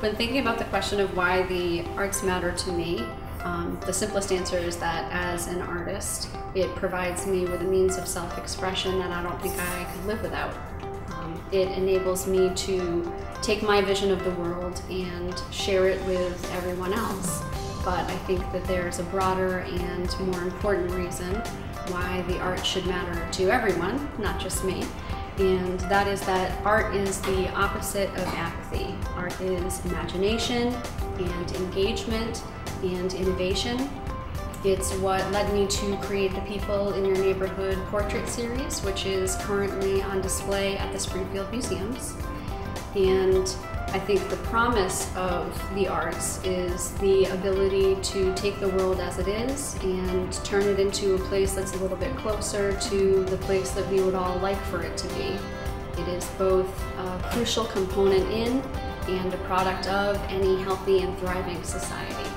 When thinking about the question of why the arts matter to me, um, the simplest answer is that as an artist, it provides me with a means of self expression that I don't think I could live without. Um, it enables me to take my vision of the world and share it with everyone else. But I think that there's a broader and more important reason why the art should matter to everyone, not just me and that is that art is the opposite of apathy. Art is imagination and engagement and innovation. It's what led me to create the People in Your Neighborhood portrait series, which is currently on display at the Springfield Museums. And I think the promise of the arts is the ability to take the world as it is and turn it into a place that's a little bit closer to the place that we would all like for it to be. It is both a crucial component in and a product of any healthy and thriving society.